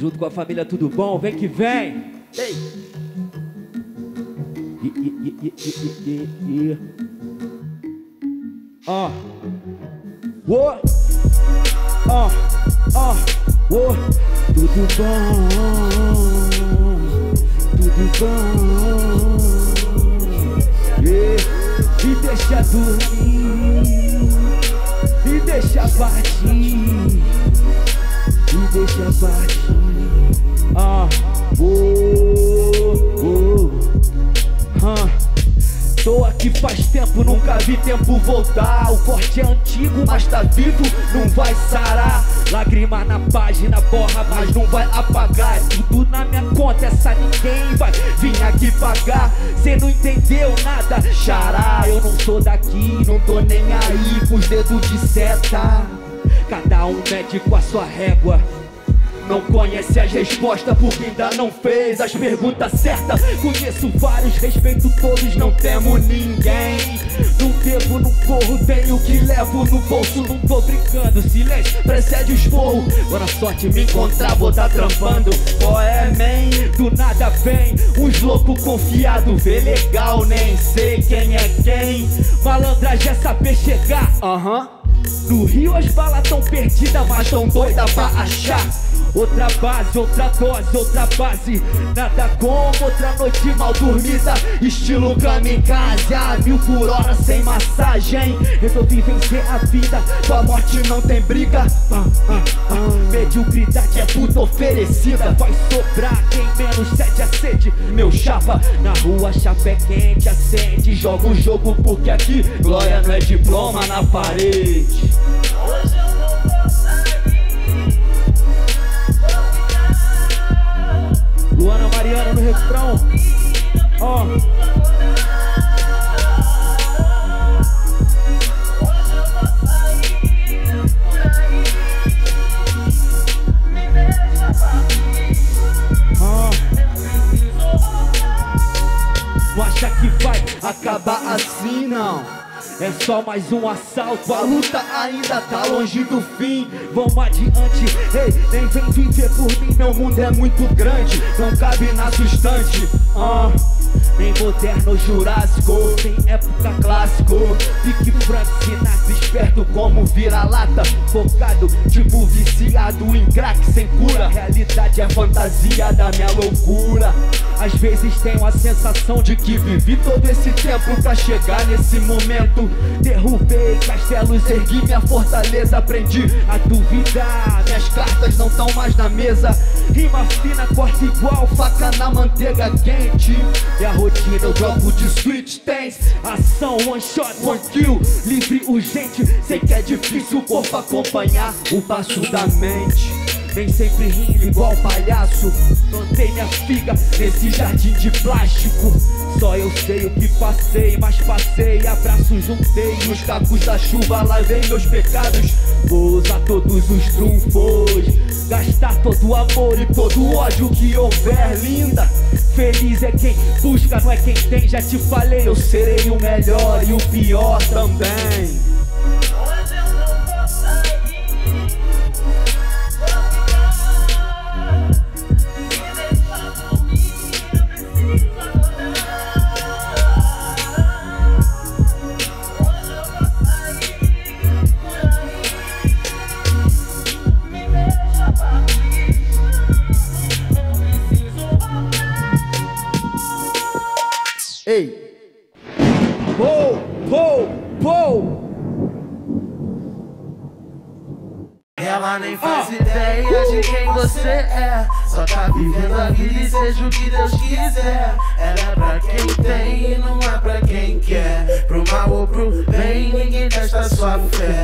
Junto com a família Tudo Bom, vem que vem. Ei. Ó. Ó. Ó. Ó. Tudo bom. Tudo bom. Yeah. E deixa dormir. E deixa partir. Deixa partir. Ah, oh, oh, ah. Tô aqui faz tempo, nunca vi tempo voltar. O corte é antigo, mas tá vivo, não vai sarar. Lágrima na página, borra, mas não vai apagar. É tudo na minha conta, essa ninguém vai vir aqui pagar. Cê não entendeu nada, xará. Eu não sou daqui, não tô nem aí com os dedos de seta. Cada um mede com a sua régua. Não conhece as respostas porque ainda não fez as perguntas certas. Conheço vários, respeito todos, não temo ninguém. Não devo, não corro, tenho que levo no bolso. Não tô brincando, silêncio precede o esporro. Boa sorte me encontrar, vou tá trampando. Qual é, man? Do nada vem uns loucos confiado, vê legal, nem sei quem é quem. Malandragem é saber chegar, aham. No Rio as balas tão perdidas, mas tão doida pra achar. Outra base, outra dose, outra base. Nada como outra noite mal dormida. Estilo kamikaze a mil por hora sem massagem. Resolvi vencer a vida, com morte não tem briga. Ah, ah, ah. Mediocridade é puta oferecida Vai sobrar a sede Meu chapa, na rua chapa é quente, acende Joga o jogo porque aqui glória não é diploma na parede Hoje eu não vou sair Luana Mariana no refrão. Ó. Oh. Vai acabar assim, não? É só mais um assalto, a luta ainda tá longe do fim. Vamos adiante, ei, nem vem viver por mim. Meu mundo é muito grande, não cabe na sustante. Uh. Nem moderno jurássico, sem época clássico Pique franco, sinapse esperto como vira-lata Focado, tipo viciado em crack sem cura Realidade é fantasia da minha loucura Às vezes tenho a sensação de que vivi todo esse tempo pra chegar nesse momento. Derrubei castelos, ergui minha fortaleza Aprendi a duvidar, minhas cartas não estão mais na mesa. Rima fina, corta igual faca na manteiga quente. E a rotina eu dropo de switch tens Ação, one shot, one kill. Livre, urgente, sei que é difícil o corpo acompanhar O passo da mente nem sempre rindo igual palhaço. Plantei minha figa nesse jardim de plástico. Só eu sei o que passei, mas passei. Abraço juntei nos cacos da chuva Lavei meus pecados. Vou usar todos os trunfos Gastar todo o amor e todo o ódio que houver Linda, feliz é quem busca, não é quem tem. Já te falei, eu serei o melhor e o pior também Ei! Pou, pou, pou! Ela nem faz ah. ideia de quem você é Só tá vivendo a vida e seja o que Deus quiser Ela é pra quem tem e não é pra quem quer Pro mal ou pro bem, ninguém testa sua fé